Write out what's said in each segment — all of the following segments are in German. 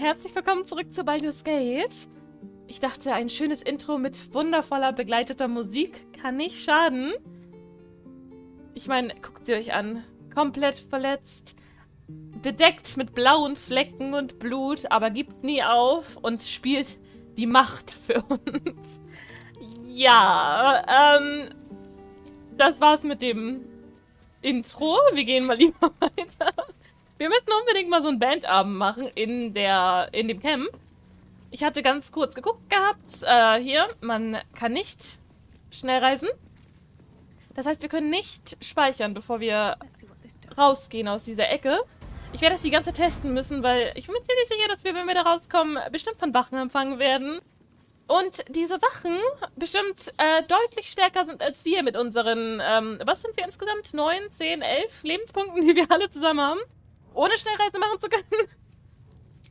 herzlich willkommen zurück zu Baldur's Gate. Ich dachte, ein schönes Intro mit wundervoller begleiteter Musik kann nicht schaden. Ich meine, guckt sie euch an. Komplett verletzt, bedeckt mit blauen Flecken und Blut, aber gibt nie auf und spielt die Macht für uns. Ja, ähm, das war's mit dem Intro. Wir gehen mal lieber weiter. Wir müssen unbedingt mal so einen Bandabend machen in der, in dem Camp. Ich hatte ganz kurz geguckt gehabt. Äh, hier, man kann nicht schnell reisen. Das heißt, wir können nicht speichern, bevor wir rausgehen aus dieser Ecke. Ich werde das die ganze Zeit testen müssen, weil ich bin mir ziemlich sicher, dass wir, wenn wir da rauskommen, bestimmt von Wachen empfangen werden. Und diese Wachen bestimmt äh, deutlich stärker sind als wir mit unseren, ähm, was sind wir insgesamt? 9, 10, 11 Lebenspunkten, die wir alle zusammen haben ohne Schnellreise machen zu können?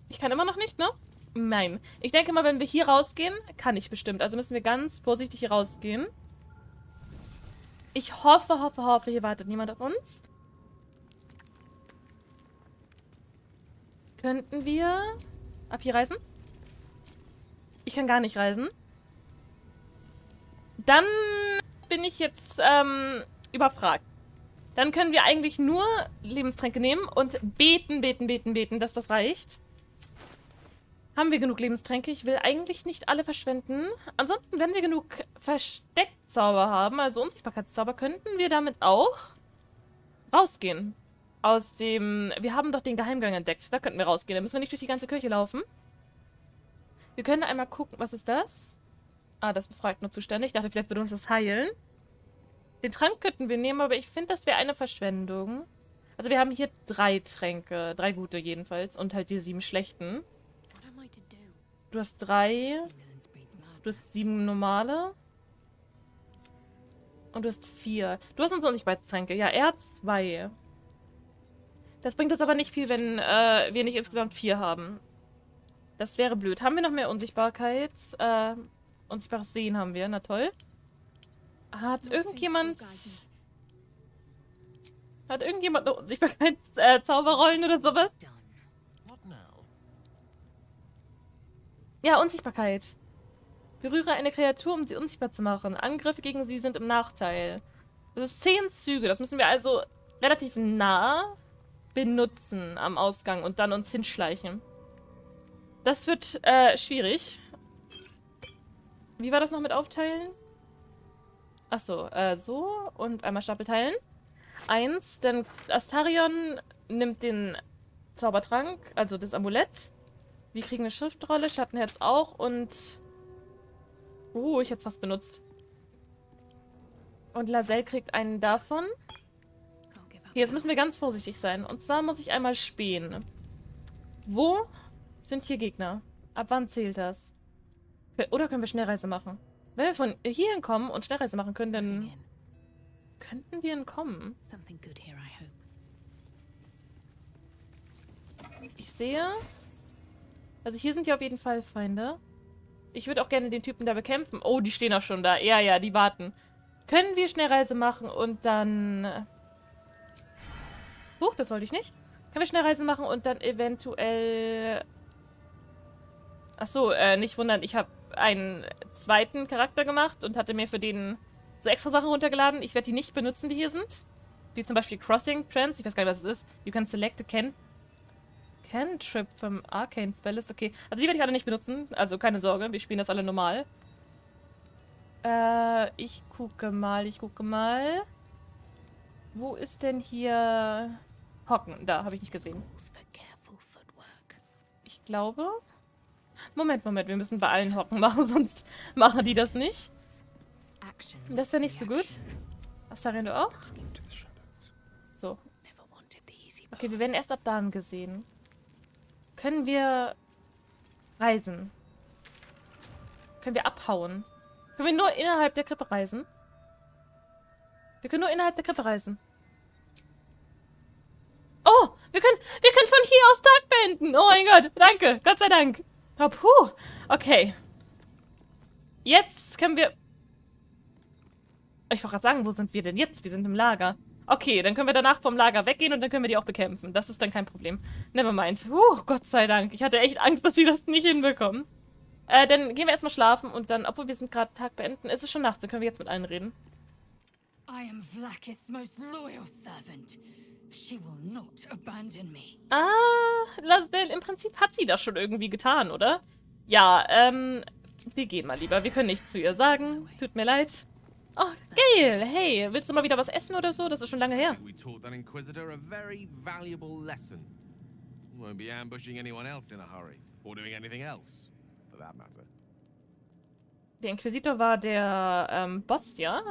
Ich kann immer noch nicht, ne? Nein. Ich denke mal, wenn wir hier rausgehen, kann ich bestimmt. Also müssen wir ganz vorsichtig hier rausgehen. Ich hoffe, hoffe, hoffe, hier wartet niemand auf uns. Könnten wir ab hier reisen? Ich kann gar nicht reisen. Dann bin ich jetzt ähm, überfragt. Dann können wir eigentlich nur Lebenstränke nehmen und beten, beten, beten, beten, dass das reicht. Haben wir genug Lebenstränke? Ich will eigentlich nicht alle verschwenden. Ansonsten, wenn wir genug Versteckzauber haben, also Unsichtbarkeitszauber, könnten wir damit auch rausgehen. Aus dem... Wir haben doch den Geheimgang entdeckt. Da könnten wir rausgehen. Da müssen wir nicht durch die ganze Kirche laufen. Wir können einmal gucken. Was ist das? Ah, das befragt nur Zustände. Ich dachte, vielleicht würde uns das heilen. Den Trank könnten wir nehmen, aber ich finde, das wäre eine Verschwendung. Also wir haben hier drei Tränke. Drei gute jedenfalls. Und halt die sieben schlechten. Du hast drei. Du hast sieben normale. Und du hast vier. Du hast uns noch nicht beide Tränke. Ja, er hat zwei. Das bringt uns aber nicht viel, wenn äh, wir nicht insgesamt vier haben. Das wäre blöd. Haben wir noch mehr Unsichtbarkeit? Äh, unsichtbares Sehen haben wir. Na toll. Hat irgendjemand... Hat irgendjemand eine Unsichtbarkeitszauberrollen äh, oder sowas? Ja, Unsichtbarkeit. Berühre eine Kreatur, um sie unsichtbar zu machen. Angriffe gegen sie sind im Nachteil. Das ist zehn Züge. Das müssen wir also relativ nah benutzen am Ausgang und dann uns hinschleichen. Das wird äh, schwierig. Wie war das noch mit Aufteilen? Achso, äh, so. Und einmal Stapel teilen. Eins, denn Astarion nimmt den Zaubertrank, also das Amulett. Wir kriegen eine Schriftrolle, Schattenherz auch und... Oh, ich hätte es fast benutzt. Und Laselle kriegt einen davon. Jetzt müssen wir ganz vorsichtig sein. Und zwar muss ich einmal spähen. Wo sind hier Gegner? Ab wann zählt das? Oder können wir Schnellreise machen? Wenn wir von hier hinkommen und Schnellreise machen können, dann könnten wir entkommen. Ich sehe... Also hier sind ja auf jeden Fall Feinde. Ich würde auch gerne den Typen da bekämpfen. Oh, die stehen auch schon da. Ja, ja, die warten. Können wir Schnellreise machen und dann... Huch, das wollte ich nicht. Können wir Schnellreise machen und dann eventuell... Achso, äh, nicht wundern, ich habe einen zweiten Charakter gemacht und hatte mir für den so extra Sachen runtergeladen. Ich werde die nicht benutzen, die hier sind. Wie zum Beispiel Crossing Trends. Ich weiß gar nicht, was es ist. You can select a can Cantrip vom Arcane Spellist. Okay. Also die werde ich alle nicht benutzen. Also keine Sorge, wir spielen das alle normal. Äh, ich gucke mal, ich gucke mal. Wo ist denn hier... Hocken, da, habe ich nicht gesehen. Ich glaube... Moment, Moment, wir müssen bei allen Hocken machen, sonst machen die das nicht. Das wäre nicht so gut. Astarion, du auch? So. Okay, wir werden erst ab dann gesehen. Können wir reisen? Können wir abhauen? Können wir nur innerhalb der Krippe reisen? Wir können nur innerhalb der Krippe reisen. Oh, wir können, wir können von hier aus Tag beenden. Oh mein Gott, danke, Gott sei Dank. Oh, puh. Okay. Jetzt können wir... Ich wollte gerade sagen, wo sind wir denn jetzt? Wir sind im Lager. Okay, dann können wir danach vom Lager weggehen und dann können wir die auch bekämpfen. Das ist dann kein Problem. Nevermind. Uh, Gott sei Dank. Ich hatte echt Angst, dass sie das nicht hinbekommen. Äh, dann gehen wir erstmal schlafen und dann, obwohl wir sind gerade Tag beenden, ist es schon nachts, dann können wir jetzt mit allen reden. I am Vlaakith's most loyal servant. She will not abandon me. Ah, Lasdell, im Prinzip hat sie das schon irgendwie getan, oder? Ja, ähm, wir gehen mal lieber. Wir können nichts zu ihr sagen. Tut mir leid. Oh, Gail, hey, willst du mal wieder was essen oder so? Das ist schon lange her. We taught that Inquisitor a very valuable lesson. Won't be ambushing anyone else in a hurry. Or doing anything else, for that matter. Der Inquisitor war der, ähm, Boss, ja?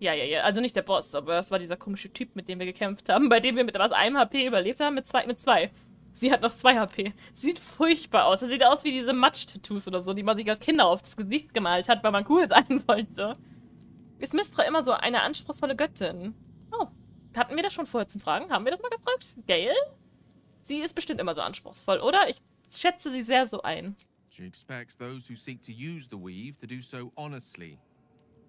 Ja, ja, ja. Also nicht der Boss, aber das war dieser komische Typ, mit dem wir gekämpft haben, bei dem wir mit was einem HP überlebt haben, mit zwei, mit zwei. Sie hat noch zwei HP. Sieht furchtbar aus. Das sieht aus wie diese Matsch-Tattoos oder so, die man sich als Kinder aufs Gesicht gemalt hat, weil man cool sein wollte. Ist Mistra immer so eine anspruchsvolle Göttin? Oh, hatten wir das schon vorher zum Fragen? Haben wir das mal gefragt? Gail? Sie ist bestimmt immer so anspruchsvoll, oder? Ich schätze sie sehr so ein. She expects those who seek to use the weave to do so honestly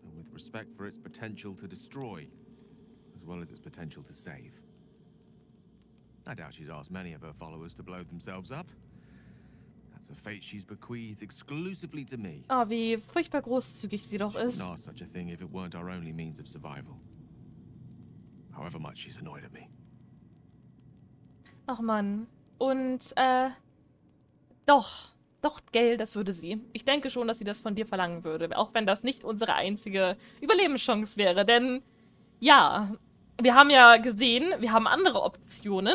and with respect for its potential to destroy, as well as its potential to save. I doubt she's asked many of her followers to blow themselves up. That's a fate she's bequeathed exclusively to me. Ah, wie furchtbar großzügig sie doch ist. Not such a thing if it weren't our only means of survival. However much she's annoyed at me. Ach man. Und, äh, doch. Doch, Geld, das würde sie. Ich denke schon, dass sie das von dir verlangen würde. Auch wenn das nicht unsere einzige Überlebenschance wäre. Denn, ja, wir haben ja gesehen, wir haben andere Optionen.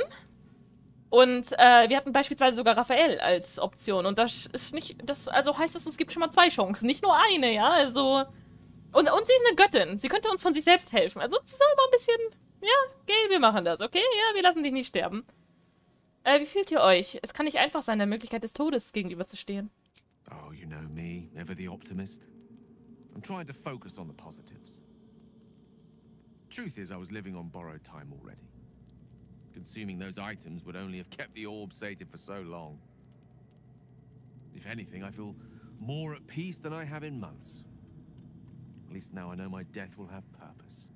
Und äh, wir hatten beispielsweise sogar Raphael als Option. Und das ist nicht, das also heißt das, es gibt schon mal zwei Chancen, nicht nur eine, ja. Also. Und, und sie ist eine Göttin. Sie könnte uns von sich selbst helfen. Also soll mal ein bisschen. Ja, geh, wir machen das, okay? Ja, wir lassen dich nicht sterben. Äh, wie fühlt ihr euch? Es kann nicht einfach sein, der Möglichkeit des Todes gegenüberzustehen. Oh, you know me, ever the optimist. I'm trying to focus on the positives. Truth is, I was living on borrowed time already. Consuming those items would only have kept the orb sated for so long. If anything, I feel more at peace than I have in months. At least now I know my death will have purpose.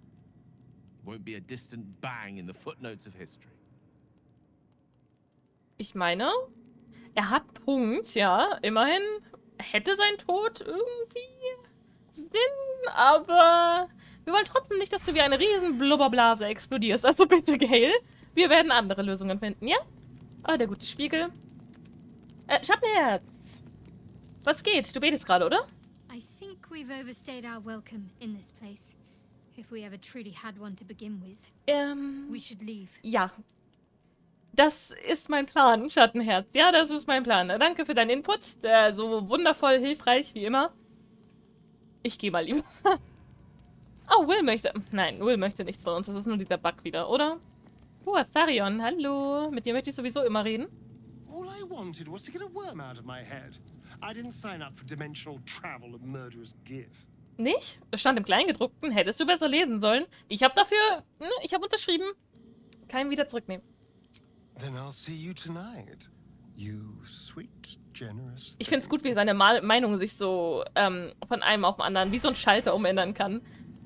It won't be a distant bang in the footnotes of history. Ich meine, er hat Punkt, ja. Immerhin hätte sein Tod irgendwie Sinn, aber wir wollen trotzdem nicht, dass du wie eine riesen Blubberblase explodierst. Also bitte, Gail. Wir werden andere Lösungen finden, ja? Ah, der gute Spiegel. Äh, Schattenherz. Was geht? Du betest gerade, oder? I think we've overstayed our welcome in this place. If we ever truly had one to begin with. Ähm. We should leave. Ja. Das ist mein Plan, Schattenherz. Ja, das ist mein Plan. Danke für deinen Input. Der so wundervoll hilfreich wie immer. Ich gehe mal lieber. oh, Will möchte... Nein, Will möchte nichts von uns. Das ist nur dieser Bug wieder, oder? Oh, Astarion, hallo. Mit dir möchte ich sowieso immer reden. All I wanted was to get a worm out of my head. I didn't sign up for dimensional travel and murderous give. Nicht? Es stand im Kleingedruckten. Hättest du besser lesen sollen. Ich habe dafür... Ne, ich habe unterschrieben. Keinen wieder zurücknehmen. Then I'll see you tonight. You sweet, generous ich finde es gut, wie seine Mal Meinung sich so ähm, von einem auf den anderen wie so ein Schalter umändern kann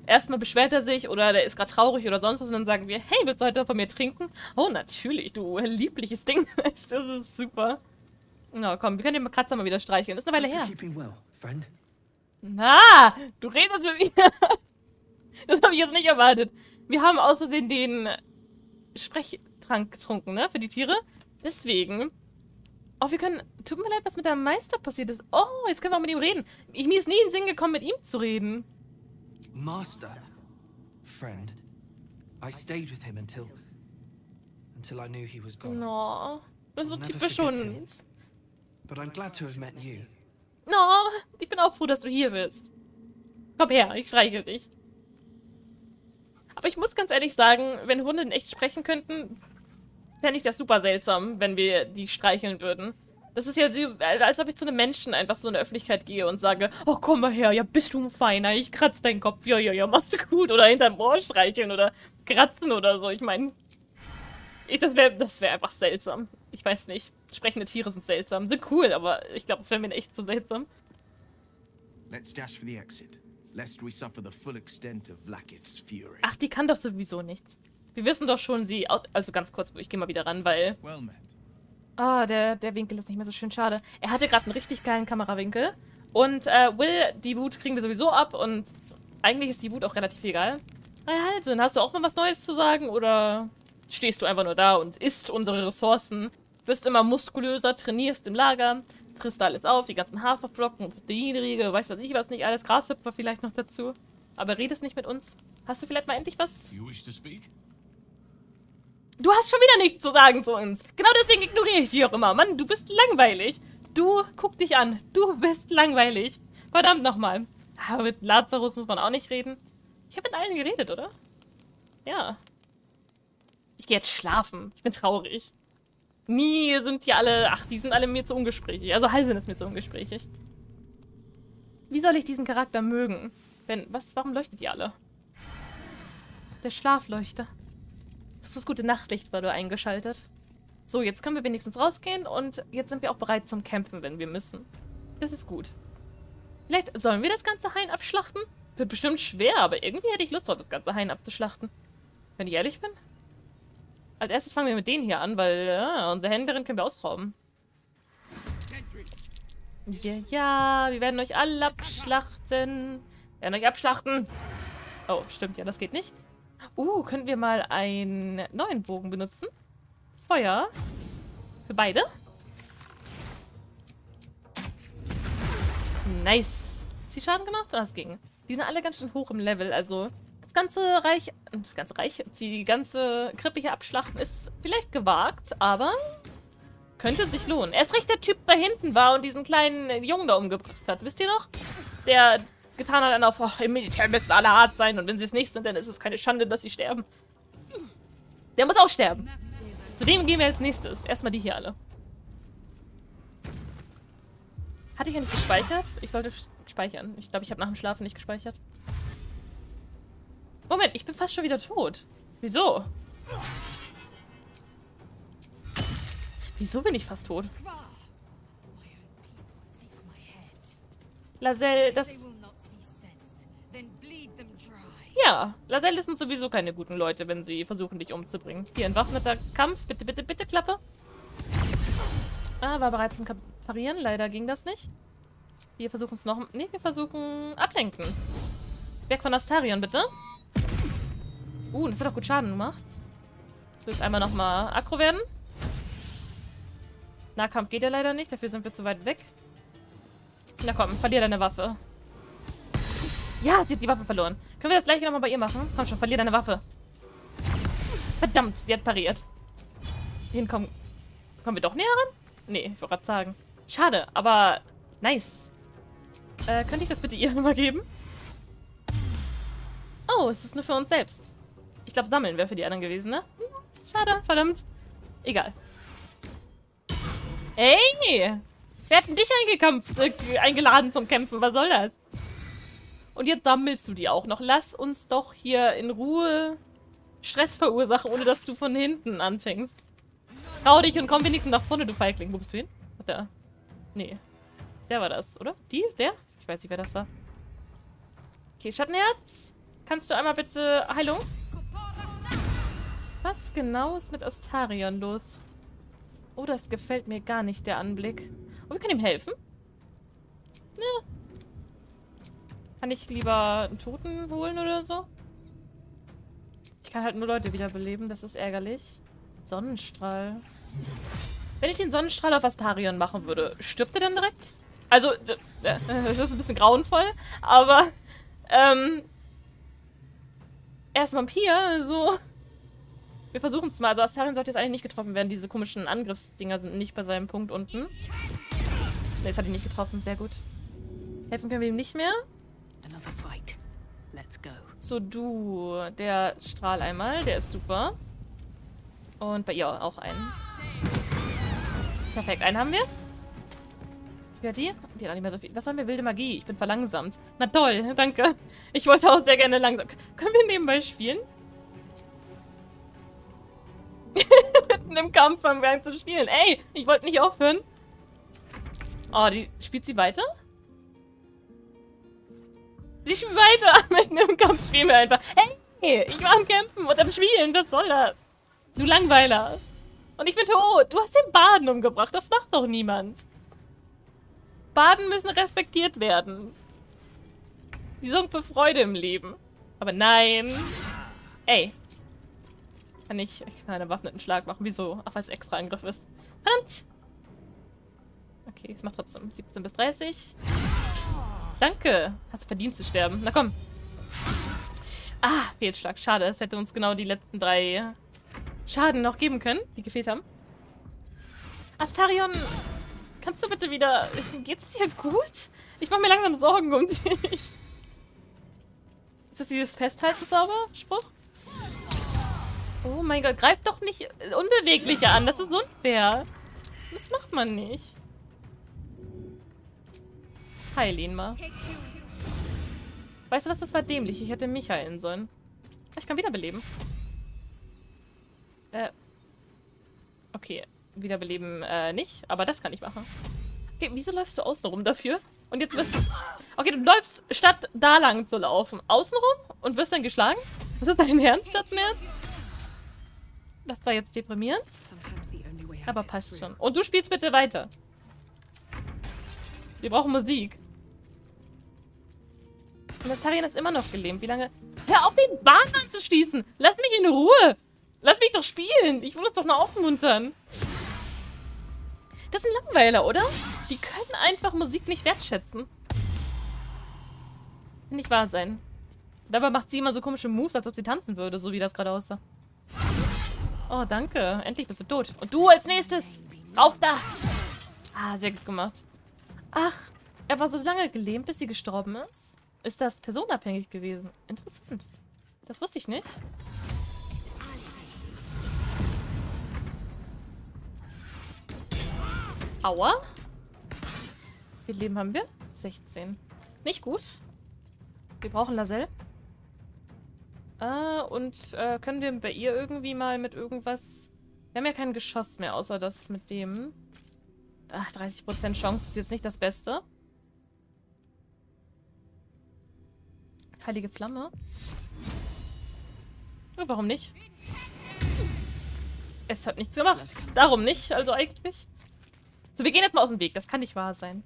erstmal beschwert er sich oder der ist gerade traurig oder sonst was und dann sagen wir, hey, willst du heute von mir trinken? Oh, natürlich, du liebliches Ding. das ist super. Na komm, wir können den Kratzer mal wieder streicheln. Das ist eine Weile her. Na, du redest mit mir. das habe ich jetzt nicht erwartet. Wir haben aus Versehen den Sprechtrank getrunken, ne, für die Tiere. Deswegen Oh, wir können... Tut mir leid, was mit deinem Meister passiert ist. Oh, jetzt können wir auch mit ihm reden. Ich, mir ist nie in den Sinn gekommen, mit ihm zu reden. Master. Friend. I stayed with him until... Until I knew he was gone. No, das ist so typisch uns. But I'm glad to have met you. No, ich bin auch froh, dass du hier bist. Komm her, ich streichel dich. Aber ich muss ganz ehrlich sagen, wenn Hunde in echt sprechen könnten, fände ich das super seltsam, wenn wir die streicheln würden. Das ist ja so, als ob ich zu einem Menschen einfach so in der Öffentlichkeit gehe und sage, oh, komm mal her, ja, bist du ein Feiner, ich kratze deinen Kopf, ja, ja, ja, machst du gut. Oder hinterm Ohr streicheln oder kratzen oder so. Ich meine, das wäre das wär einfach seltsam. Ich weiß nicht. Sprechende Tiere sind seltsam. Sind cool, aber ich glaube, das wäre mir echt so seltsam. Let's dash for the exit. lest we suffer the full extent of Vlaakith's fury. Ach, die kann doch sowieso nichts. Wir wissen doch schon, sie... Aus also ganz kurz, ich gehe mal wieder ran, weil... Ah, der, der Winkel ist nicht mehr so schön schade. Er hatte gerade einen richtig geilen Kamerawinkel. Und äh, Will, die Wut kriegen wir sowieso ab und eigentlich ist die Wut auch relativ egal. Hey, Halsen, hast du auch mal was Neues zu sagen oder stehst du einfach nur da und isst unsere Ressourcen? Bist immer muskulöser, trainierst im Lager, frisst alles auf, die ganzen Haferflocken, Proteinriegel, weiß was ich was nicht, alles Grashüpfer vielleicht noch dazu. Aber redest nicht mit uns. Hast du vielleicht mal endlich was? You wish to speak? Du hast schon wieder nichts zu sagen zu uns. Genau deswegen ignoriere ich dich auch immer. Mann, du bist langweilig. Du, guck dich an. Du bist langweilig. Verdammt nochmal. Aber mit Lazarus muss man auch nicht reden. Ich habe mit allen geredet, oder? Ja. Ich gehe jetzt schlafen. Ich bin traurig. Nie sind die alle... Ach, die sind alle mir zu ungesprächig. Also Halsen ist mir zu ungesprächig. Wie soll ich diesen Charakter mögen? Wenn... Was? Warum leuchtet die alle? Der Schlafleuchter. Das ist das gute Nachtlicht war du eingeschaltet. So, jetzt können wir wenigstens rausgehen und jetzt sind wir auch bereit zum Kämpfen, wenn wir müssen. Das ist gut. Vielleicht sollen wir das ganze Hain abschlachten? Wird bestimmt schwer, aber irgendwie hätte ich Lust drauf, das ganze Hain abzuschlachten. Wenn ich ehrlich bin. Als erstes fangen wir mit denen hier an, weil ja, unsere Händlerin können wir ausrauben. Ja, ja, wir werden euch alle abschlachten. Wir werden euch abschlachten. Oh, stimmt, ja, das geht nicht. Uh, könnten wir mal einen neuen Bogen benutzen? Feuer. Für beide. Nice. Viel Schaden gemacht? Ah, es ging. Die sind alle ganz schön hoch im Level, also das ganze Reich, das ganze Reich, die ganze Krippe hier abschlachten ist vielleicht gewagt, aber könnte sich lohnen. Erst recht der Typ da hinten war und diesen kleinen Jungen da umgebracht hat. Wisst ihr noch? Der getan hat, dann auf, oh, im Militär müssen alle hart sein und wenn sie es nicht sind, dann ist es keine Schande, dass sie sterben. Der muss auch sterben. Zu dem gehen wir als nächstes. Erstmal die hier alle. Hatte ich ja nicht gespeichert? Ich sollte speichern. Ich glaube, ich habe nach dem Schlafen nicht gespeichert. Moment, ich bin fast schon wieder tot. Wieso? Wieso bin ich fast tot? Lazelle, das... Ja, Lazelle sind sowieso keine guten Leute, wenn sie versuchen, dich umzubringen. Hier, entwaffneter Kampf. Bitte, bitte, bitte, Klappe. Ah, war bereit zum Parieren. Leider ging das nicht. Wir versuchen es noch... Ne, wir versuchen ablenkend. Weg von Astarion, bitte. Uh, das hat doch gut Schaden gemacht. Willst einmal nochmal aggro werden. Nahkampf geht ja leider nicht, dafür sind wir zu weit weg. Na komm, verlier deine Waffe. Ja, sie hat die Waffe verloren. Können wir das gleiche nochmal bei ihr machen? Komm schon, verlier deine Waffe. Verdammt, die hat pariert. Hierhin kommen... Kommen wir doch näher ran? Nee, ich wollte gerade sagen. Schade, aber nice. Äh, könnte ich das bitte ihr nochmal geben? Oh, es ist nur für uns selbst. Ich glaube, sammeln wäre für die anderen gewesen, ne? Schade, verdammt. Egal. Ey! Wir hatten dich eingekampft, äh, eingeladen zum Kämpfen. Was soll das? Und jetzt sammelst du die auch noch. Lass uns doch hier in Ruhe Stress verursachen, ohne dass du von hinten anfängst. Trau dich und komm wenigstens nach vorne, du Feigling. Wo bist du hin? Da. Nee. Der war das, oder? Die? Der? Ich weiß nicht, wer das war. Okay, Schattenherz. Kannst du einmal bitte... Heilung? Was genau ist mit Astarion los? Oh, das gefällt mir gar nicht, der Anblick. Oh, wir können ihm helfen? Ne. Kann ich lieber einen Toten holen oder so? Ich kann halt nur Leute wiederbeleben, das ist ärgerlich. Sonnenstrahl. Wenn ich den Sonnenstrahl auf Astarion machen würde, stirbt er dann direkt? Also, das ist ein bisschen grauenvoll, aber ähm, er ist Vampir, so. Wir versuchen es mal. Also Astarion sollte jetzt eigentlich nicht getroffen werden. Diese komischen Angriffsdinger sind nicht bei seinem Punkt unten. Ne, jetzt hat ihn nicht getroffen. Sehr gut. Helfen können wir ihm nicht mehr. So, du. Der Strahl einmal. Der ist super. Und bei ihr auch einen. Perfekt. Einen haben wir. Hat die? Die hat nicht mehr so viel. Was haben wir? Wilde Magie. Ich bin verlangsamt. Na toll. Danke. Ich wollte auch sehr gerne langsam. Können wir nebenbei spielen? Mitten im Kampf am Gang zu spielen. Ey, ich wollte nicht aufhören. Oh, die spielt sie weiter? Ich spiele weiter. Mitten im Kampf spielen wir einfach. Hey, ich war am Kämpfen und am Spielen. Was soll das? Du Langweiler. Und ich bin tot. Du hast den Baden umgebracht. Das macht doch niemand. Baden müssen respektiert werden. Die sorgen für Freude im Leben. Aber nein. Ey. Kann ich, ich kann einen bewaffneten Schlag machen. Wieso? Ach, weil es extra Angriff ist. Verdammt. Okay, es macht trotzdem 17 bis 30. Danke. Hast verdient zu sterben. Na komm. Ah, Fehlschlag. Schade, es hätte uns genau die letzten drei Schaden noch geben können, die gefehlt haben. Astarion, kannst du bitte wieder... Geht's dir gut? Ich mache mir langsam Sorgen um dich. Ist das dieses Festhalten-Zauberspruch? Oh mein Gott, greif doch nicht Unbewegliche an. Das ist unfair. Das macht man nicht. Heil ihn mal. Weißt du was, das war dämlich. Ich hätte mich heilen sollen. Ich kann wiederbeleben. Äh. Okay, wiederbeleben äh, nicht, aber das kann ich machen. Okay, wieso läufst du außen rum dafür? Und jetzt wirst du... Okay, du läufst, statt da lang zu laufen, außenrum und wirst dann geschlagen? Was ist dein Ernst, Schattenherz? Das war jetzt deprimierend. Aber passt schon. Und du spielst bitte weiter. Wir brauchen Musik. Und das Tarian ist immer noch gelähmt. Wie lange... Hör auf, den Bahn anzuschließen! Lass mich in Ruhe! Lass mich doch spielen! Ich will uns doch nur aufmuntern. Das sind Langweiler, oder? Die können einfach Musik nicht wertschätzen. Nicht wahr sein. Dabei macht sie immer so komische Moves, als ob sie tanzen würde, so wie das gerade aussah. Oh, danke. Endlich bist du tot. Und du als nächstes. Rauf da. Ah, sehr gut gemacht. Ach, er war so lange gelähmt, bis sie gestorben ist? Ist das personabhängig gewesen? Interessant. Das wusste ich nicht. Aua. Wie viel Leben haben wir? 16. Nicht gut. Wir brauchen Laselle. Äh, und äh, können wir bei ihr irgendwie mal mit irgendwas... Wir haben ja kein Geschoss mehr, außer das mit dem... Ach, 30% Chance ist jetzt nicht das Beste. Heilige Flamme. Ja, warum nicht? Es hat nichts gemacht. Darum nicht, also eigentlich. So, wir gehen jetzt mal aus dem Weg. Das kann nicht wahr sein.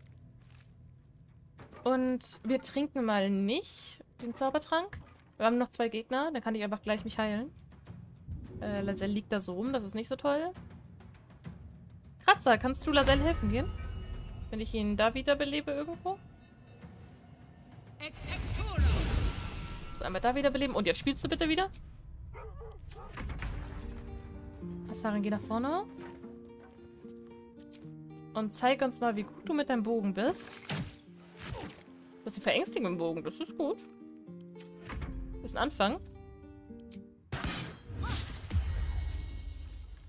Und wir trinken mal nicht den Zaubertrank. Wir haben noch zwei Gegner. Dann kann ich einfach gleich mich heilen. Äh, Laselle liegt da so rum. Das ist nicht so toll. Kratzer, kannst du Laselle helfen gehen? Wenn ich ihn da wiederbelebe irgendwo? So, einmal da wiederbeleben. Und jetzt spielst du bitte wieder. Assarin, geh nach vorne. Und zeig uns mal, wie gut du mit deinem Bogen bist. Du hast die Verängstigung im Bogen. Das ist gut. Ist ein Anfang.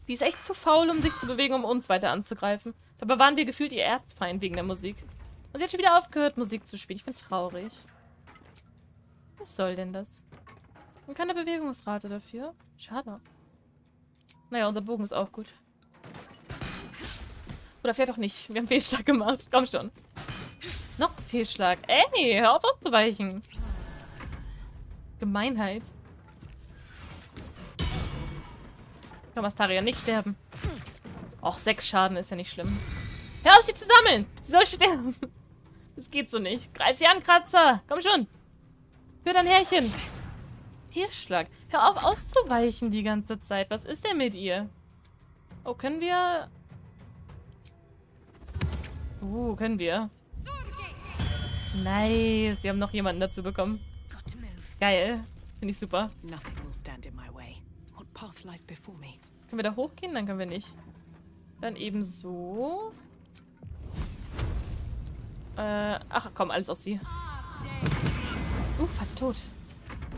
Die ist echt zu faul, um sich zu bewegen, um uns weiter anzugreifen. Dabei waren wir gefühlt ihr Erzfeind wegen der Musik. Und sie hat schon wieder aufgehört, Musik zu spielen. Ich bin traurig. Was soll denn das? Und keine Bewegungsrate dafür. Schade. Naja, unser Bogen ist auch gut. Oder vielleicht auch nicht. Wir haben Fehlschlag gemacht. Komm schon. Noch Fehlschlag. Ey, hör auf auszuweichen. Gemeinheit. Komm, Astaria, nicht sterben. Och, sechs Schaden ist ja nicht schlimm. Hör auf, sie zu sammeln! Sie soll sterben. Das geht so nicht. Greif sie an, Kratzer! Komm schon! Für dein Härchen! Fehlschlag. Hör auf auszuweichen die ganze Zeit. Was ist denn mit ihr? Oh, können wir... Uh, können wir. Nice. Wir haben noch jemanden dazu bekommen. Geil. Finde ich super. Können wir da hochgehen? Dann können wir nicht. Dann eben so. Äh, ach komm, alles auf sie. Uh, fast tot.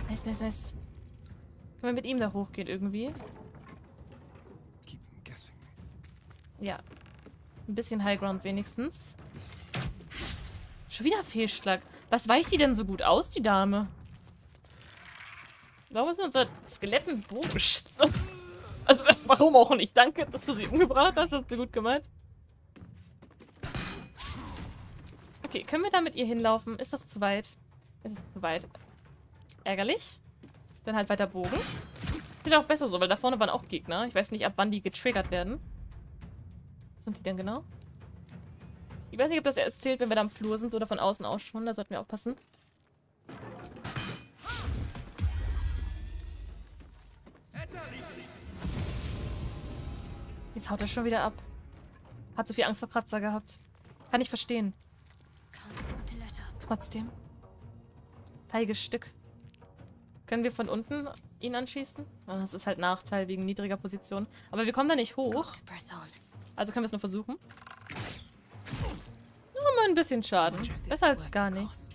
Nice, nice, nice. Können wir mit ihm da hochgehen irgendwie? Ja. Ein bisschen Highground wenigstens. Schon wieder Fehlschlag. Was weicht die denn so gut aus, die Dame? Warum ist unser Skelett ein Bogenschütze? Also, warum auch nicht? Danke, dass du sie umgebracht hast. Das hast du gut gemeint. Okay, können wir da mit ihr hinlaufen? Ist das zu weit? Ist zu weit. Ärgerlich. Dann halt weiter Bogen. Sieht auch besser so, weil da vorne waren auch Gegner. Ich weiß nicht, ab wann die getriggert werden. Was sind die denn genau? Ich weiß nicht, ob das erst zählt, wenn wir da am Flur sind oder von außen aus schon. Da sollten wir aufpassen. Jetzt haut er schon wieder ab. Hat so viel Angst vor Kratzer gehabt. Kann ich verstehen. Trotzdem. Feiges Stück. Können wir von unten ihn anschießen? Oh, das ist halt Nachteil wegen niedriger Position. Aber wir kommen da nicht hoch. Also können wir es nur versuchen. Nur mal ein bisschen Schaden. Besser als gar nichts.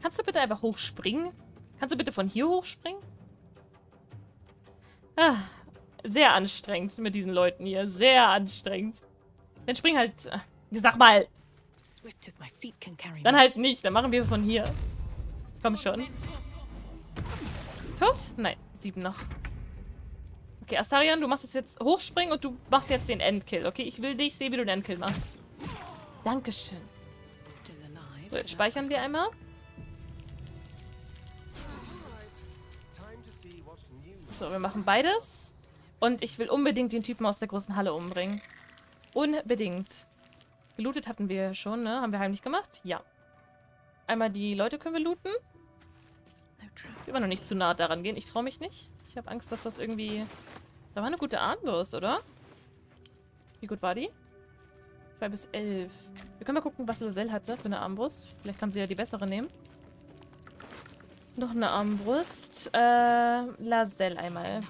Kannst du bitte einfach hochspringen? Kannst du bitte von hier hochspringen? Ah, sehr anstrengend mit diesen Leuten hier. Sehr anstrengend. Dann spring halt... äh, Sag mal. Dann halt nicht. Dann machen wir von hier. Komm schon. Tot? Nein. Sieben noch. Okay, Astarion, du machst es jetzt hochspringen und du machst jetzt den Endkill. Okay, ich will dich sehen, wie du den Endkill machst. Dankeschön. So, jetzt speichern wir einmal. So, wir machen beides. Und ich will unbedingt den Typen aus der großen Halle umbringen. Unbedingt. Gelootet hatten wir schon, ne? Haben wir heimlich gemacht? Ja. Einmal die Leute können wir looten. Wollen noch nicht zu nah daran gehen. Ich traue mich nicht. Ich habe Angst, dass das irgendwie... Da war eine gute Armbrust, oder? Wie gut war die? 2 bis 11. Wir können mal gucken, was Lozelle hatte für eine Armbrust. Vielleicht kann sie ja die bessere nehmen. Noch eine Armbrust. Äh, Lazelle einmal.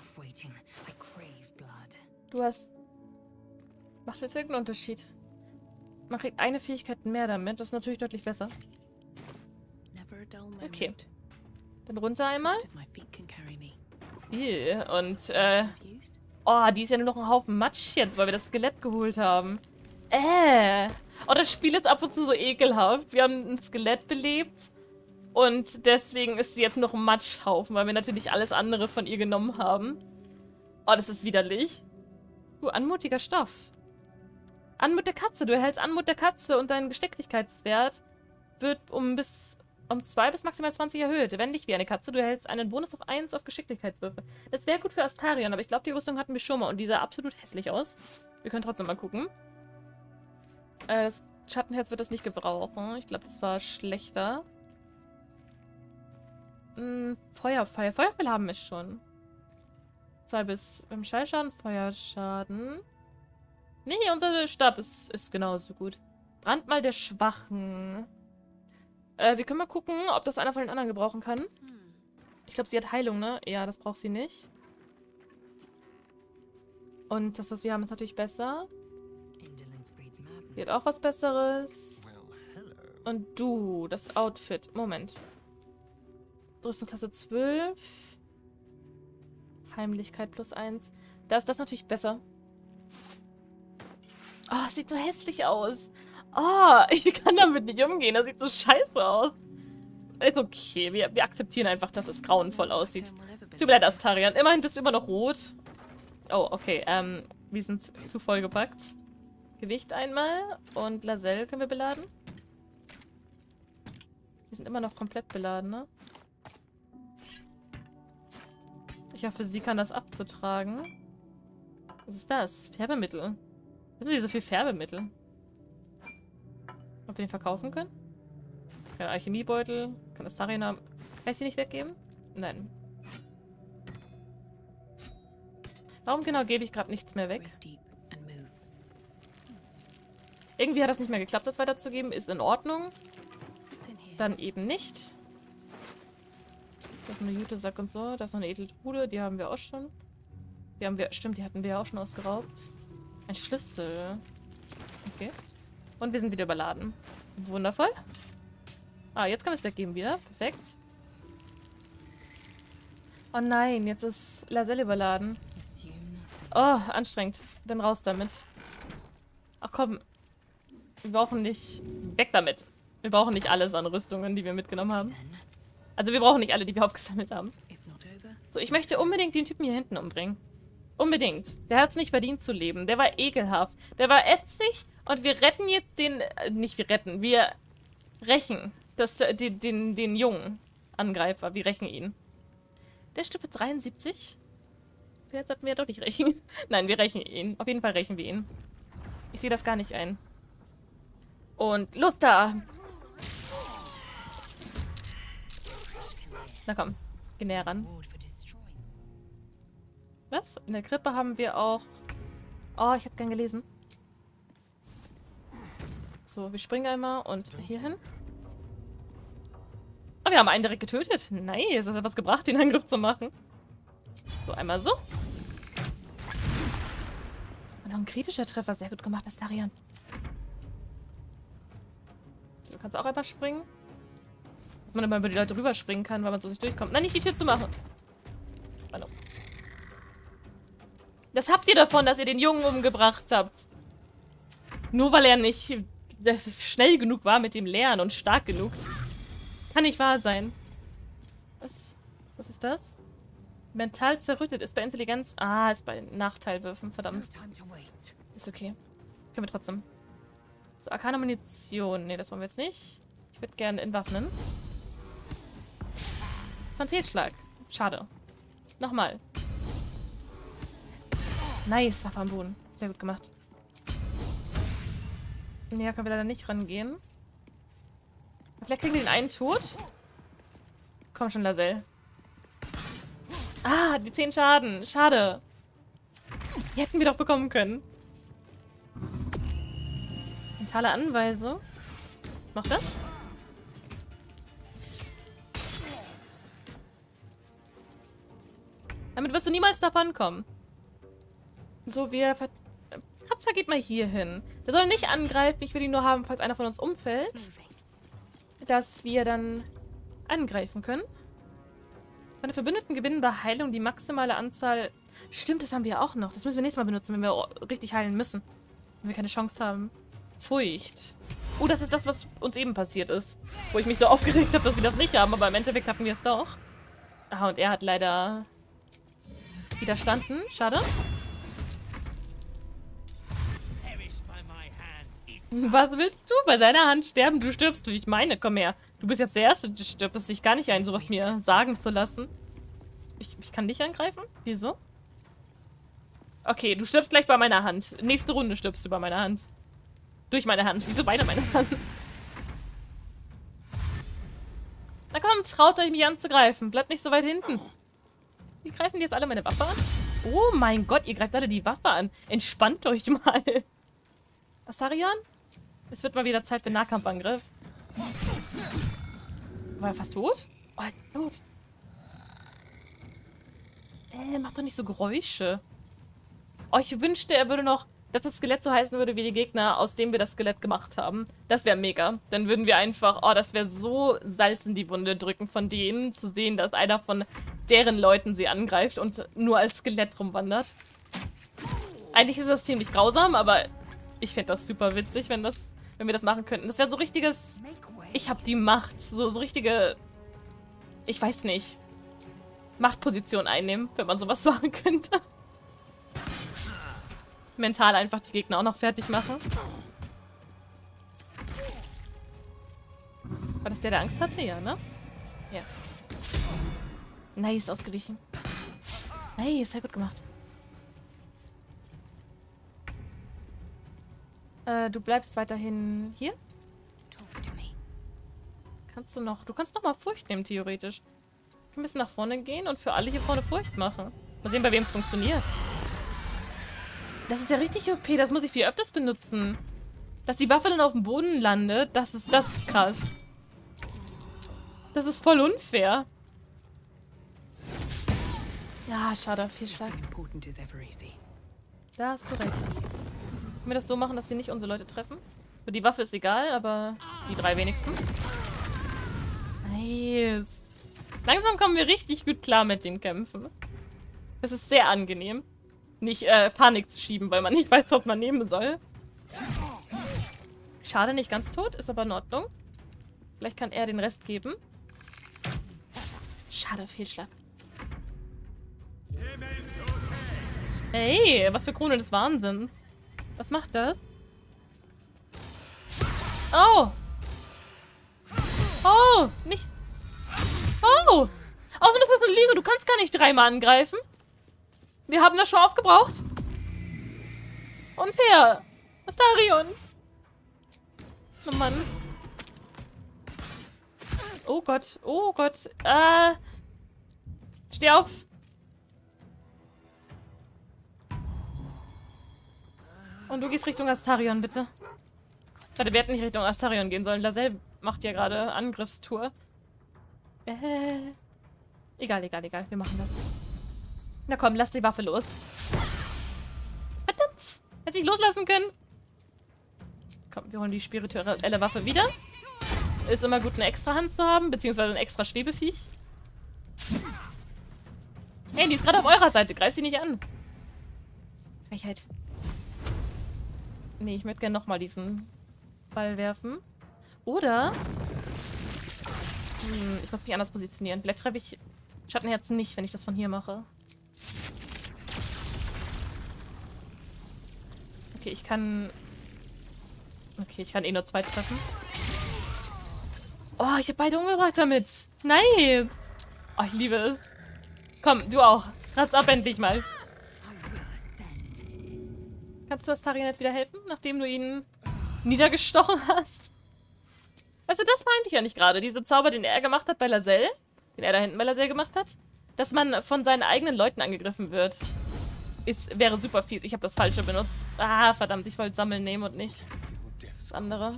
Du hast... Macht jetzt irgendeinen Unterschied? Man kriegt eine Fähigkeit mehr damit. Das ist natürlich deutlich besser. Okay. Dann runter einmal. Ew. Und, äh... Oh, die ist ja nur noch ein Haufen Matsch jetzt, weil wir das Skelett geholt haben. Äh. Oh, das Spiel ist ab und zu so ekelhaft. Wir haben ein Skelett belebt. Und deswegen ist sie jetzt noch ein Matschhaufen, weil wir natürlich alles andere von ihr genommen haben. Oh, das ist widerlich. Du, anmutiger Stoff. Anmut der Katze. Du erhältst Anmut der Katze und dein Geschicklichkeitswert wird um bis um 2 bis maximal 20 erhöht. Wendig wie eine Katze. Du erhältst einen Bonus auf 1 auf Geschicklichkeitswürfe. Das wäre gut für Astarion, aber ich glaube, die Rüstung hatten wir schon mal und die sah absolut hässlich aus. Wir können trotzdem mal gucken. Äh, das Schattenherz wird das nicht gebrauchen. Ich glaube, das war schlechter. Hm, Feuerpfeil. Feuerpfeil haben wir schon. 2 bis im Schallschaden, Feuerschaden. Nee, unser Stab ist, ist genauso gut. Brandmal der Schwachen. Äh, wir können mal gucken, ob das einer von den anderen gebrauchen kann. Ich glaube, sie hat Heilung, ne? Ja, das braucht sie nicht. Und das, was wir haben, ist natürlich besser. Sie hat auch was Besseres. Und du, das Outfit. Moment. Rüstungstasse 12. Heimlichkeit plus 1. Da ist das natürlich besser. Oh, es sieht so hässlich aus. Oh, ich kann damit nicht umgehen. Das sieht so scheiße aus. Ist okay. Wir, wir akzeptieren einfach, dass es grauenvoll aussieht. Tut mir leid, Astarian. Immerhin bist du immer noch rot. Oh, okay. Ähm, wir sind zu voll gepackt. Gewicht einmal. Und Laselle können wir beladen. Wir sind immer noch komplett beladen, ne? Ich hoffe, sie kann das abzutragen. Was ist das? Färbemittel. Wieso die so viel Färbemittel? Ob wir den verkaufen können? Kein Alchemiebeutel. Kann das Sarina... Kann ich sie nicht weggeben? Nein. Warum genau gebe ich gerade nichts mehr weg? Irgendwie hat das nicht mehr geklappt, das weiterzugeben. Ist in Ordnung. Dann eben nicht. Das ist eine Jutesack und so. Das ist noch eine Edeltrude. Die haben wir auch schon. Die haben wir... Stimmt, die hatten wir auch schon ausgeraubt. Ein Schlüssel. Okay. Und wir sind wieder überladen. Wundervoll. Ah, jetzt kann es weggeben wieder. Perfekt. Oh nein, jetzt ist Laselle überladen. Oh, anstrengend. Dann raus damit. Ach komm. Wir brauchen nicht... Weg damit. Wir brauchen nicht alles an Rüstungen, die wir mitgenommen haben. Also wir brauchen nicht alle, die wir aufgesammelt haben. So, ich möchte unbedingt den Typen hier hinten umbringen. Unbedingt. Der hat es nicht verdient zu leben. Der war ekelhaft. Der war ätzig und wir retten jetzt den... Äh, nicht wir retten, wir rächen das, äh, den, den, den jungen Angreifer. Wir rächen ihn. Der wird 73. Jetzt sollten wir doch nicht rächen. Nein, wir rächen ihn. Auf jeden Fall rächen wir ihn. Ich sehe das gar nicht ein. Und los da! Na komm, geh näher ran. Was? In der Krippe haben wir auch... Oh, ich hätte gern gelesen. So, wir springen einmal und hier hin. Oh, wir haben einen direkt getötet. Nice, das hat was gebracht, den Angriff zu machen. So, einmal so. Und noch ein kritischer Treffer. Sehr gut gemacht, Astarion. So, du kannst auch einmal springen. Dass man immer über die Leute rüberspringen kann, weil man so nicht durchkommt. Nein, nicht die Tür zu machen. Hallo. Das habt ihr davon, dass ihr den Jungen umgebracht habt. Nur weil er nicht... Dass es schnell genug war mit dem Lernen und stark genug. Kann nicht wahr sein. Was? Was ist das? Mental zerrüttet. Ist bei Intelligenz... Ah, ist bei Nachteilwürfen. Verdammt. Ist okay. Können wir trotzdem. So, arkane Munition. Ne, das wollen wir jetzt nicht. Ich würde gerne entwaffnen. Das war ein Fehlschlag. Schade. Nochmal. Nice, Waffe am Boden. Sehr gut gemacht. Näher können wir leider nicht rangehen. Vielleicht kriegen wir den einen tot. Komm schon, Laselle. Ah, die 10 Schaden. Schade. Die hätten wir doch bekommen können. Mentale Anweisung. Was macht das? Damit wirst du niemals davon kommen. So, wir... Kratzer geht mal hier hin. Der soll nicht angreifen. Ich will ihn nur haben, falls einer von uns umfällt dass wir dann angreifen können. Meine Verbündeten gewinnen bei Heilung die maximale Anzahl... Stimmt, das haben wir auch noch. Das müssen wir nächstes Mal benutzen, wenn wir richtig heilen müssen. Wenn wir keine Chance haben. Furcht. Oh, das ist das, was uns eben passiert ist. Wo ich mich so aufgeregt habe, dass wir das nicht haben. Aber im Endeffekt hatten wir es doch. Ah, und er hat leider widerstanden. Schade. Was willst du? Bei deiner Hand sterben? Du stirbst durch meine. Komm her. Du bist jetzt der Erste, der stirbt. Das sehe ich gar nicht ein, sowas mir sagen zu lassen. Ich, ich kann dich angreifen? Wieso? Okay, du stirbst gleich bei meiner Hand. Nächste Runde stirbst du bei meiner Hand. Durch meine Hand. Wieso beide meine Hand? Na komm, traut euch mich anzugreifen. Bleibt nicht so weit hinten. Wie greifen die jetzt alle meine Waffe an? Oh mein Gott, ihr greift alle die Waffe an. Entspannt euch mal. Asarion? Es wird mal wieder Zeit für Nahkampfangriff. War er fast tot? Oh, er ist tot. Äh, macht doch nicht so Geräusche. Oh, ich wünschte, er würde noch, dass das Skelett so heißen würde wie die Gegner, aus dem wir das Skelett gemacht haben. Das wäre mega. Dann würden wir einfach, oh, das wäre so Salz in die Wunde drücken von denen, zu sehen, dass einer von deren Leuten sie angreift und nur als Skelett rumwandert. Eigentlich ist das ziemlich grausam, aber ich fände das super witzig, wenn das wenn wir das machen könnten. Das wäre so richtiges... Ich habe die Macht. So, so richtige... Ich weiß nicht. Machtposition einnehmen, wenn man sowas machen könnte. Mental einfach die Gegner auch noch fertig machen. War das der, der Angst hatte? Ja, ne? Ja. Nice, ausgewichen. Nice, sehr gut gemacht. Äh, du bleibst weiterhin hier? Kannst du noch... Du kannst noch mal Furcht nehmen, theoretisch. Ein bisschen nach vorne gehen und für alle hier vorne Furcht machen. Mal sehen, bei wem es funktioniert. Das ist ja richtig OP. Das muss ich viel öfters benutzen. Dass die Waffe dann auf dem Boden landet, das ist, das ist krass. Das ist voll unfair. Ja, schade. Viel Schlag. Da hast du recht. Können wir das so machen, dass wir nicht unsere Leute treffen? Die Waffe ist egal, aber die drei wenigstens. Nice. Langsam kommen wir richtig gut klar mit den Kämpfen. Es ist sehr angenehm nicht äh, Panik zu schieben, weil man nicht weiß, was man nehmen soll. Schade, nicht ganz tot, ist aber in Ordnung. Vielleicht kann er den Rest geben. Schade, Fehlschlag. Ey, was für Krone des Wahnsinns. Was macht das? Oh! Oh! Nicht... Oh! Außer also, das ist eine Lüge, du kannst gar nicht dreimal angreifen. Wir haben das schon aufgebraucht. Unfair. Astarion. Oh Mann. Oh Gott. Oh Gott. Äh. Steh auf. Und du gehst Richtung Astarion, bitte. Warte, wir hätten nicht Richtung Astarion gehen sollen. Laselle macht ja gerade Angriffstour. Äh. Egal, egal, egal. Wir machen das. Na komm, lass die Waffe los. Verdammt! Hätte ich loslassen können. Komm, wir holen die spirituelle Waffe wieder. Ist immer gut, eine extra Hand zu haben, beziehungsweise ein extra Schwebeviech. Hey, die ist gerade auf eurer Seite. Greif sie nicht an. Frechheit. Nee, ich möchte gerne nochmal diesen Ball werfen. Oder... Hm, ich muss mich anders positionieren. Vielleicht treffe ich Schattenherzen nicht, wenn ich das von hier mache. Okay, ich kann... Okay, ich kann eh nur zwei treffen. Oh, ich habe beide umgebracht damit. Nice. Oh, ich liebe es. Komm, du auch. Ratz ab endlich mal. Kannst du Astarion jetzt wieder helfen, nachdem du ihn niedergestochen hast? Du, das meinte ich ja nicht gerade. Diese Zauber, den er gemacht hat bei Laselle, den er da hinten bei Laselle gemacht hat, dass man von seinen eigenen Leuten angegriffen wird. Ist, wäre super fies. Ich habe das Falsche benutzt. Ah, verdammt, ich wollte Sammeln nehmen und nicht das andere.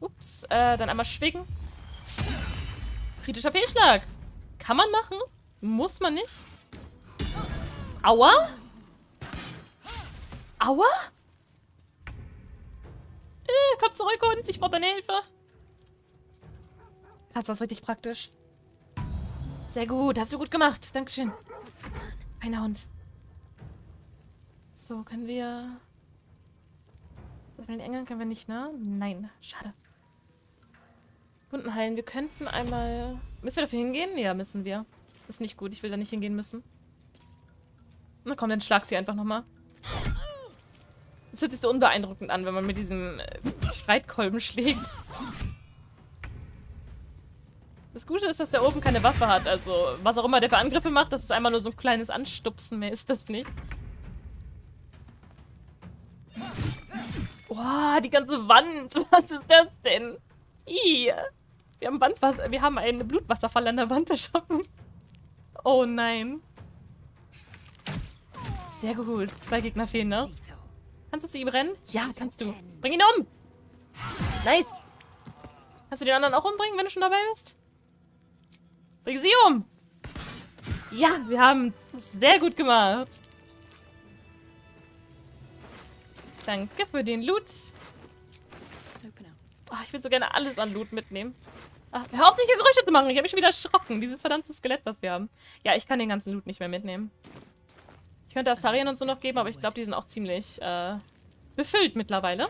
Ups, äh, dann einmal schwingen. Kritischer Fehlschlag. Kann man machen. Muss man nicht. Aua? Aua? Äh, komm zurück, Hund. Ich brauche deine Hilfe. Das ist richtig praktisch. Sehr gut. Hast du gut gemacht. Dankeschön. Feiner Hund. So, können wir... Den Engel können wir nicht, ne? Nein. Schade. Wunden heilen. Wir könnten einmal... Müssen wir dafür hingehen? Ja, müssen wir. Ist nicht gut. Ich will da nicht hingehen müssen. Na komm, dann schlag sie einfach nochmal. Das hört sich so unbeeindruckend an, wenn man mit diesem äh, Streitkolben schlägt. Das Gute ist, dass der oben keine Waffe hat. Also, was auch immer der für Angriffe macht, das ist einfach nur so ein kleines Anstupsen. Mehr ist das nicht. Boah, die ganze Wand. Was ist das denn? Ih. Wir haben, Wandwasser, wir haben einen Blutwasserfall an der Wand erschaffen. Oh nein. Sehr gut. Zwei Gegner fehlen noch. Kannst du zu ihm rennen? Ja, kannst du. Bring ihn um! Nice! Kannst du den anderen auch umbringen, wenn du schon dabei bist? Bring sie um! Ja, wir haben sehr gut gemacht. Danke für den Loot. Oh, ich will so gerne alles an Loot mitnehmen. Ach, hör auf, nicht Geräusche zu machen. Ich habe mich schon wieder erschrocken. Dieses verdammte Skelett, was wir haben. Ja, ich kann den ganzen Loot nicht mehr mitnehmen. Ich könnte Asarien und so noch geben, aber ich glaube, die sind auch ziemlich äh, befüllt mittlerweile.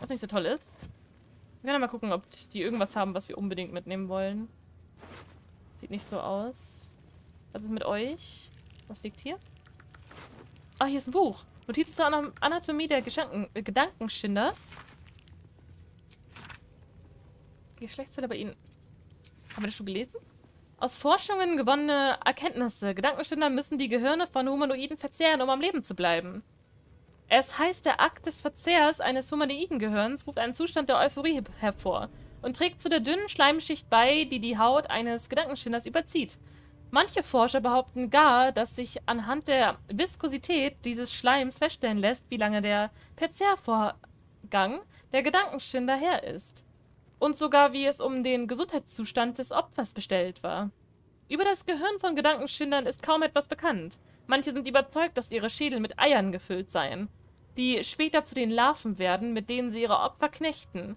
Was nicht so toll ist. Wir können ja mal gucken, ob die irgendwas haben, was wir unbedingt mitnehmen wollen. Sieht nicht so aus. Was ist mit euch? Was liegt hier? Ah, hier ist ein Buch. Notiz zur Anatomie der Geschanken äh, Gedankenschinder. Geschlechtszelle bei Ihnen. Haben wir das schon gelesen? Aus Forschungen gewonnene Erkenntnisse. Gedankenschinder müssen die Gehirne von Humanoiden verzehren, um am Leben zu bleiben. Es heißt, der Akt des Verzehrs eines humanoiden Gehirns ruft einen Zustand der Euphorie hervor und trägt zu der dünnen Schleimschicht bei, die die Haut eines Gedankenschinders überzieht. Manche Forscher behaupten gar, dass sich anhand der Viskosität dieses Schleims feststellen lässt, wie lange der Verzehrvorgang der Gedankenschinder her ist und sogar wie es um den Gesundheitszustand des Opfers bestellt war. Über das Gehirn von Gedankenschindern ist kaum etwas bekannt. Manche sind überzeugt, dass ihre Schädel mit Eiern gefüllt seien, die später zu den Larven werden, mit denen sie ihre Opfer knechten.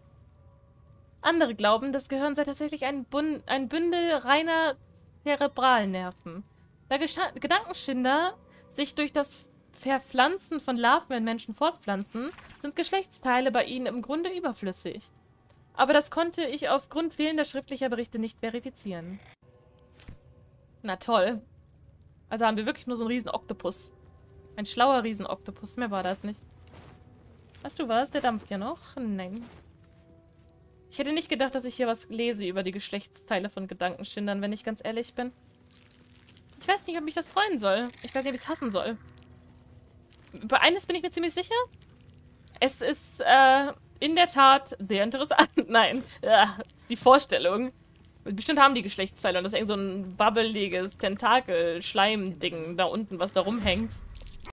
Andere glauben, das Gehirn sei tatsächlich ein, Bund ein Bündel reiner Zerebralnerven. Da Gescha Gedankenschinder sich durch das Verpflanzen von Larven in Menschen fortpflanzen, sind Geschlechtsteile bei ihnen im Grunde überflüssig. Aber das konnte ich aufgrund fehlender schriftlicher Berichte nicht verifizieren. Na toll. Also haben wir wirklich nur so einen riesen Oktopus. Ein schlauer Riesenoktopus. Mehr war das nicht. Weißt du was? Der dampft ja noch. Nein. Ich hätte nicht gedacht, dass ich hier was lese über die Geschlechtsteile von Gedankenschindern, wenn ich ganz ehrlich bin. Ich weiß nicht, ob mich das freuen soll. Ich weiß nicht, ob ich es hassen soll. Bei eines bin ich mir ziemlich sicher. Es ist äh, in der Tat sehr interessant. Nein, ja, die Vorstellung. Bestimmt haben die Geschlechtsteile und das ist irgend so ein babbeliges Tentakel-Schleim-Ding da unten, was da rumhängt.